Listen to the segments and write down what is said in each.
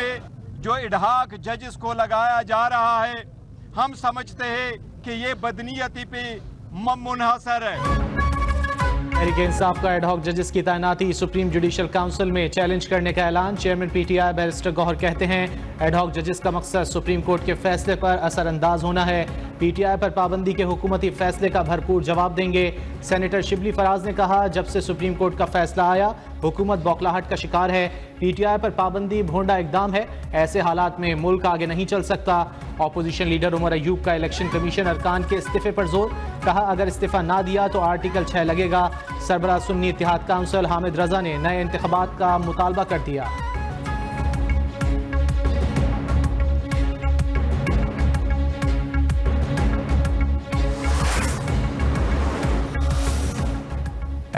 में जो इडहाक जजेस को लगाया जा रहा है, हम समझते हैं कि ये बदनीयती पे मुनहसर है। तहरीक इंसाफ का एडहॉक जजेस की तैनाती सुप्रीम जुडिशल काउंसिल में चैलेंज करने का ऐलान, चेयरमैन पीटीआई बैरिस्टर गौहर कहते हैं एडहॉक जजेस का मकसद सुप्रीम कोर्ट के फैसले पर असरअंदाज होना है। पीटीआई पर पाबंदी के हुकूमती फैसले का भरपूर जवाब देंगे। सेनेटर शिबली फराज ने कहा, जब से सुप्रीम कोर्ट का फैसला आया, हुकूमत बौखलाहट का शिकार है। पीटीआई पर पाबंदी, भोंडा एकदम है। ऐसे हालात में मुल्क आगे नहीं चल सकता। ऑपोजिशन लीडर उमर अयूब का इलेक्शन कमीशन अरकान के इस्तीफे पर ज़ोर। कहा, अगर इस्तीफा ना दिया तो आर्टिकल छः लगेगा। सरबरा सुन्नी इतिहाद काउंसिल हामिद रजा ने नए इंतबात का मुतालबा कर दिया।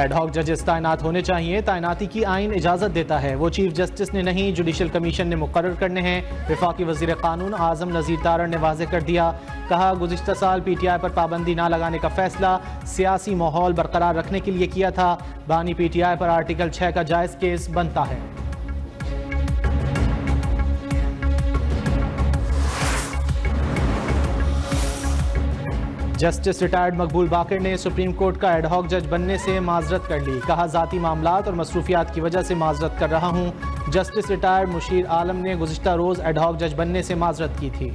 एडहॉक जजेस तैनात होने चाहिए। तैनाती की आइन इजाज़त देता है। वो चीफ जस्टिस ने नहीं जुडिशल कमीशन ने मुकर करने हैं। विफाकी वज़ीर कानून आज़म नज़ीर तारण ने वाजे कर दिया। कहा, गुजशत साल पी टी आई पर पाबंदी ना लगाने का फैसला सियासी माहौल बरकरार रखने के लिए किया था। बानी पी टी आई पर आर्टिकल छः का जायज़ केस बनता है। जस्टिस रिटायर्ड मकबूल बाकर ने सुप्रीम कोर्ट का एडहॉक जज बनने से माजरत कर ली। कहा, जाती मामला और मसरूफियात की वजह से माजरत कर रहा हूँ। जस्टिस रिटायर्ड मुशीर आलम ने गुजशत रोज़ एडहॉक जज बनने से माजरत की थी।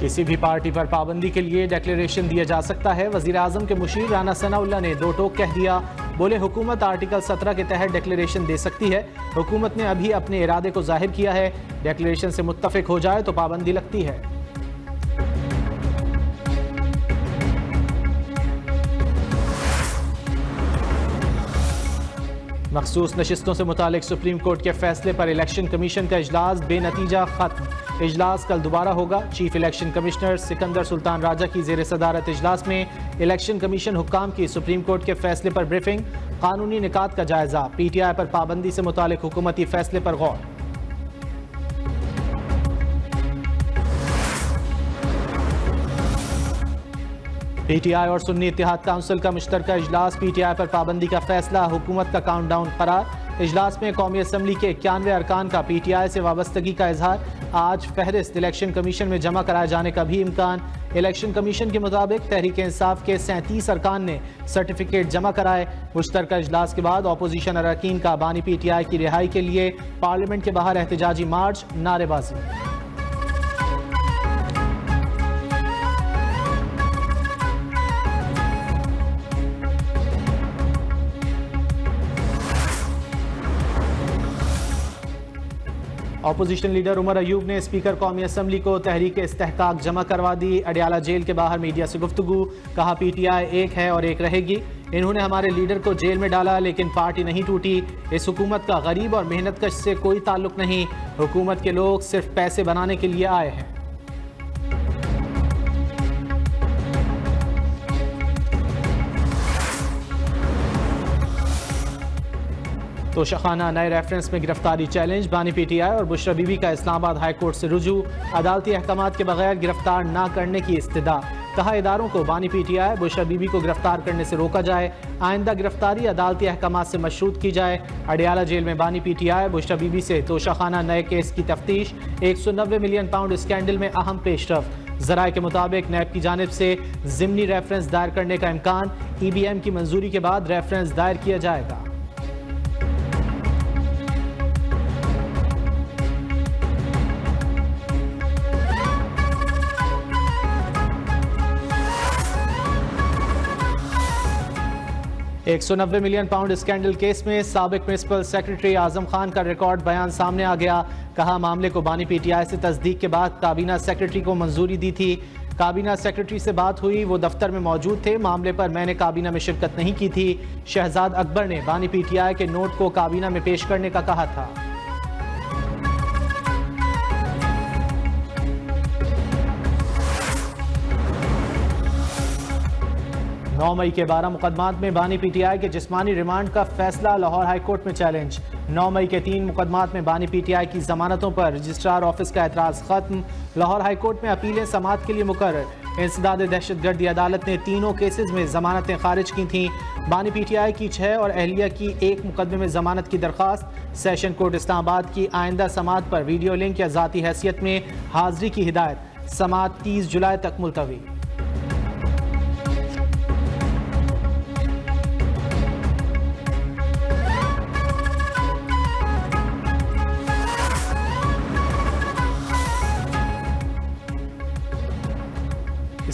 किसी भी पार्टी पर पाबंदी के लिए डिक्लेरेशन दिया जा सकता है। वज़ीर आज़म के मुशीर राना सनाउल्ला ने दो टोक कह दिया। बोले, हुकूमत आर्टिकल 17 के तहत डिक्लेरेशन दे सकती है। हुकूमत ने अभी अपने इरादे को ज़ाहिर किया है। डिक्लेरेशन से मुतफिक हो जाए तो पाबंदी लगती है। मखसूस नशस्तों से मुतल सुप्रीम कोर्ट के फैसले पर इलेक्शन कमीशन का अजलास बेनतीजा खत्म। इजलास कल दोबारा होगा। Chief election commissioner Sikandar Sultan Raja की जेर सदारत इजलास में इलेक्शन कमीशन हुकाम की सुप्रीम कोर्ट के फैसले पर ब्रीफिंग। कानूनी निकात का जायजा। पी टी आई पर पाबंदी से मुतल हुकूमती फैसले पर गौर। पीटीआई और सुन्नी इतिहाद काउंसिल का मुश्तरका इजलास, पीटीआई पर पाबंदी का फैसला, हुकूमत का काउंट डाउन करार इजलास में कौमी असम्बली के इक्यानवे अरकान का पीटीआई से वाबस्तगी का इजहार। आज फहरिस्त इलेक्शन कमीशन में जमा कराए जाने का भी इम्कान। इलेक्शन कमीशन के मुताबिक तहरीक इंसाफ के सैंतीस अरकान ने सर्टिफिकेट जमा कराए। मुश्तरका इजलास के बाद अपोजिशन अरकान का बानी पीटीआई की रिहाई के लिए पार्लियामेंट के बाहर एहतजाजी मार्च, नारेबाजी। अपोजिशन लीडर उमर अयूब ने स्पीकर कौमी असम्बली को तहरीक इस्तेकाक जमा करवा दी। अडियाला जेल के बाहर मीडिया से गुफ्तु कहा पी टी आई एक है और एक रहेगी। इन्होंने हमारे लीडर को जेल में डाला, लेकिन पार्टी नहीं टूटी। इस हुकूमत का गरीब और मेहनत कश से कोई ताल्लुक नहीं। हुकूमत के लोग सिर्फ़ पैसे बनाने के लिए आए हैं। तो शखाना नए रेफरेंस में गिरफ्तारी चैलेंज बानी पीटीआई और बुशरा बीबी का इस्लामाबाद हाई कोर्ट से रुजू। अदालती अहकाम के बगैर गिरफ़्तार न करने की इस्तदा। कहा इदारों को बानी पीटीआई बुशरा बीबी को गिरफ़्तार करने से रोका जाए। आइंदा गिरफ्तारी अदालती अहकाम से मशरूत की जाए। अडियाला जेल में बानी पीटीआई बुशरा बीबी से तोशाखाना नए केस की तफ्तीश। एक सौ नब्बे मिलियन पाउंड स्कैंडल में अहम पेशरफ। जराये के मुताबिक नैब की जानब से जिमनी रेफरेंस दायर करने का इम्कान। ई बी एम की मंजूरी के बाद रेफरेंस दायर किया जाएगा। एक सौ नब्बे मिलियन पाउंड स्कैंडल केस में सबक प्रिंसिपल सेक्रेटरी आज़म खान का रिकॉर्ड बयान सामने आ गया। कहा, मामले को बानी पीटीआई से तस्दीक के बाद काबीना सेक्रेटरी को मंजूरी दी थी। काबीना सेक्रेटरी से बात हुई, वो दफ्तर में मौजूद थे। मामले पर मैंने काबीना में शिरकत नहीं की थी। शहजाद अकबर ने बानी पीटीआई के नोट को काबीना में पेश करने का कहा था। नौ मई के बारह मुकदमात में बानी पीटीआई के जिस्मानी रिमांड का फैसला, लाहौर हाईकोर्ट में चैलेंज। नौ मई के तीन मुकदमात में बानी पीटीआई की जमानतों पर रजिस्ट्रार ऑफ़िस का एतराज़ खत्म। लाहौर हाईकोर्ट में अपीलें समात के लिए मुकर। इंसदाद दहशत गर्दी अदालत ने तीनों केसेज में जमानतें खारिज की थीं। बानी पी टी आई की छः और अहलिया की एक मुकदमे में जमानत की दरख्वास्त सेशन कोर्ट इस्लामाबाद की आइंदा समात पर वीडियो लिंक या ज़ाती हैसियत में हाजिरी की हिदायत। समात तीस जुलाई तक मुलतवी।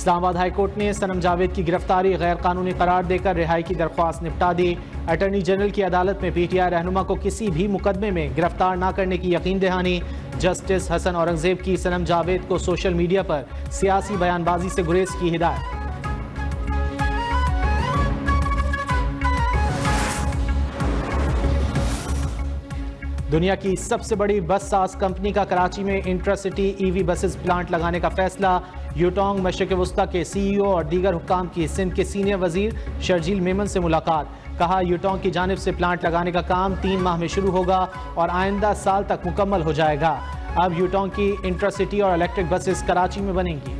इस्लामाबाद हाई कोर्ट ने सनम जावेद की गिरफ्तारी गैर कानूनी करार देकर रिहाई की दरख्वास्त निपटा दी। अटर्नी जनरल की अदालत में पी टी आई रहनुमा को किसी भी मुकदमे में गिरफ़्तार न करने की यकीन दहानी। जस्टिस हसन औरंगज़ेब की सनम जावेद को सोशल मीडिया पर सियासी बयानबाजी से गुरेज की हिदायत। दुनिया की सबसे बड़ी बस साज कंपनी का कराची में इंट्रासिटी ईवी बसेस प्लांट लगाने का फैसला। यूटोंग मशरक वस्ती के सीईओ और दीगर हुकाम की सिंध के सीनियर वज़ीर शर्जील मेमन से मुलाकात। कहा यूटोंग की जानब से प्लांट लगाने का काम तीन माह में शुरू होगा और आइंदा साल तक मुकम्मल हो जाएगा। अब यूटोंग की इंट्रासिटी और इलेक्ट्रिक बसेस कराची में बनेंगी।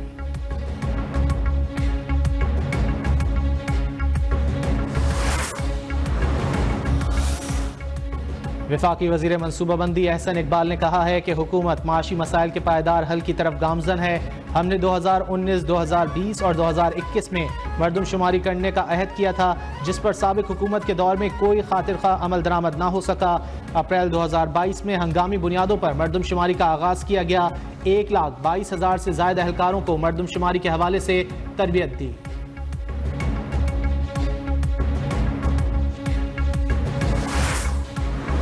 विफाकी वज़ीर मनसूबाबंदी एहसन इकबाल ने कहा है कि हुकूमत माशी मसाइल के पायदार हल की तरफ़ गामजन है। हमने 2019, 2020 और 2021 में मरदमशुमारी करने का अहद किया था जिस पर सबक हुकूमत के दौर में कोई खातिर खा अमल दरामद ना हो सका। अप्रैल 2022 में हंगामी बुनियादों पर मरदमशुमारी का आगाज़ किया गया। एक लाख बाईस हज़ार से ज़्यादा एहलकारों को मरदमशुमारी के हवाले से तरबियत दी।